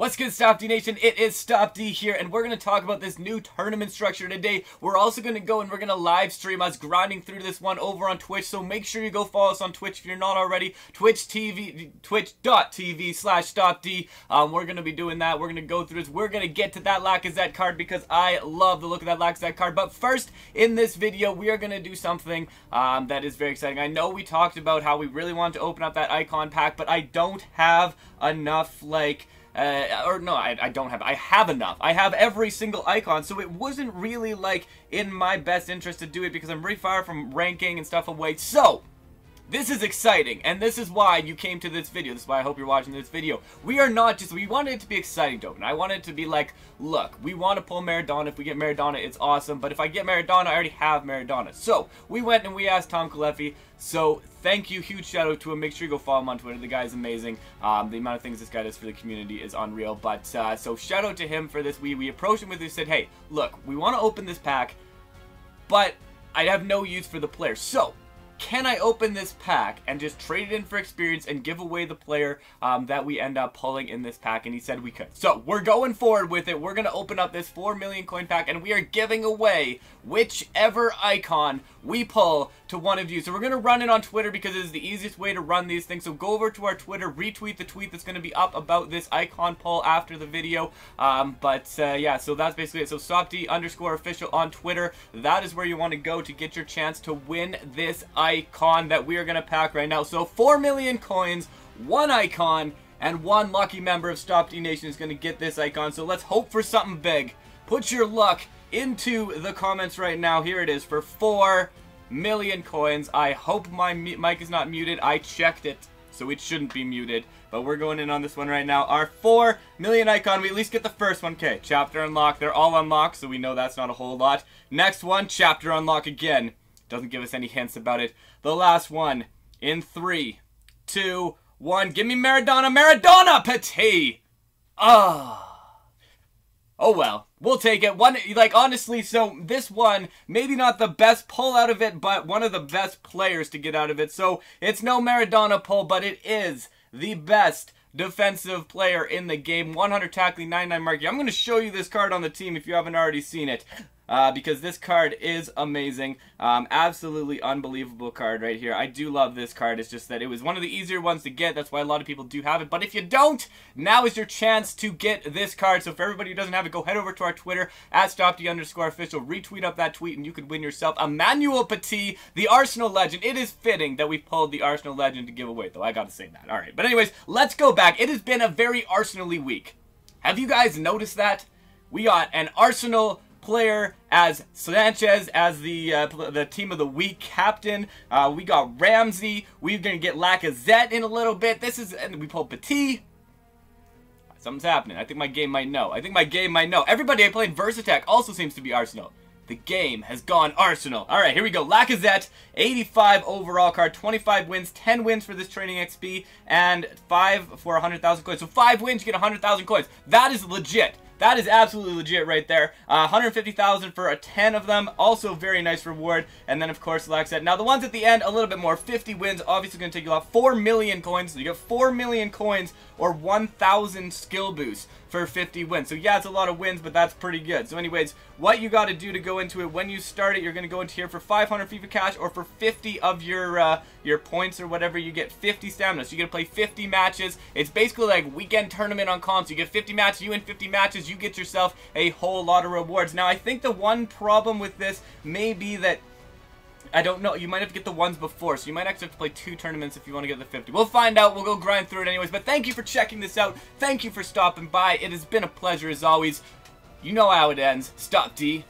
What's good, Stopde Nation? It is Stopde here, and we're going to talk about this new tournament structure today. We're also going to go and we're going to live stream us grinding through this one over on Twitch, so make sure you go follow us on Twitch if you're not already. Twitch TV, twitch.tv slash Stopde. Um, we're going to be doing that. We're going to go through this. We're going to get to that Lacazette card because I love the look of that Lacazette card. But first, in this video, we are going to do something um, that is very exciting. I know we talked about how we really want to open up that icon pack, but I don't have enough, like uh, or no, I, I don't have, I have enough. I have every single icon, so it wasn't really, like, in my best interest to do it because I'm very far from ranking and stuff away. So, this is exciting, and this is why you came to this video. This is why I hope you're watching this video. We are not just, we wanted it to be exciting to open. I wanted it to be like, look, we want to pull Maradona. If we get Maradona, it's awesome. But if I get Maradona, I already have Maradona. So, we went and we asked Tom Kalefi. So, thank you. Huge shout out to him. Make sure you go follow him on Twitter. The guy's amazing. Um, the amount of things this guy does for the community is unreal. But, uh, so shout out to him for this. We, we approached him with this, said, hey, look, we want to open this pack, but I have no use for the player. So, can I open this pack and just trade it in for experience and give away the player um, that we end up pulling in this pack? And he said we could. So we're going forward with it. We're going to open up this 4 million coin pack and we are giving away whichever icon we pull to one of you. So we're going to run it on Twitter because it is the easiest way to run these things. So go over to our Twitter, retweet the tweet that's going to be up about this icon pull after the video. Um, but uh, yeah, so that's basically it. So Stopde underscore official on Twitter. That is where you want to go to get your chance to win this icon that we are going to pack right now. So 4 million coins, one icon, and one lucky member of Stopde Nation is going to get this icon. So let's hope for something big. Put your luck into the comments right now. Here it is for 4 million coins. I hope my mic is not muted. I checked it, so it shouldn't be muted. But we're going in on this one right now. Our 4 million icon, we at least get the first one. Okay, chapter unlock. They're all unlocked, so we know that's not a whole lot. Next one, chapter unlock again. Doesn't give us any hints about it. The last one, in three, two, one. Give me Maradona, Maradona, Petit! Ah. Oh well, we'll take it. One, like, honestly, so this one, maybe not the best pull out of it, but one of the best players to get out of it. So, it's no Maradona pull, but it is the best defensive player in the game. 100 tackling, 99 marking. I'm going to show you this card on the team if you haven't already seen it uh, because this card is amazing. Um, absolutely unbelievable card right here. I do love this card. It's just that it was one of the easier ones to get. That's why a lot of people do have it. But if you don't, now is your chance to get this card. So for everybody who doesn't have it, go head over to our Twitter, at Stopde underscore official. Retweet up that tweet and you could win yourself Emmanuel Petit, the Arsenal legend. It is fitting that we pulled the Arsenal legend to give away, though. I gotta say that. All right. But anyways, let's go back. It has been a very Arsenal-y week. Have you guys noticed that? We got an Arsenal player as Sanchez as the uh, the team of the week captain. Uh, we got Ramsey. We're gonna get Lacazette in a little bit. This is and we pulled Petit. Something's happening. I think my game might know. I think my game might know. Everybody I played Versatech also seems to be Arsenal. The game has gone Arsenal. All right, here we go. Lacazette, 85 overall card, 25 wins, 10 wins for this training XP, and 5 for 100,000 coins. So 5 wins, you get 100,000 coins. That is legit. That is absolutely legit right there. Uh, 150,000 for a 10 of them. Also very nice reward. And then, of course, like I said, now the ones at the end, a little bit more. 50 wins, obviously going to take you off 4 million coins. So you get 4 million coins or 1,000 skill boosts for 50 wins. So yeah, it's a lot of wins, but that's pretty good. So anyways, what you got to do to go into it, when you start it, you're going to go into here for 500 FIFA cash or for 50 of your uh, your points or whatever, you get 50 stamina. So you're going to play 50 matches. It's basically like weekend tournament on comps. You get 50 matches, you win 50 matches, you get yourself a whole lot of rewards. Now, I think the one problem with this may be that I don't know. You might have to get the ones before, so you might actually have to play two tournaments if you want to get the 50. We'll find out. We'll go grind through it anyways. But thank you for checking this out. Thank you for stopping by. It has been a pleasure as always. You know how it ends. Stopde.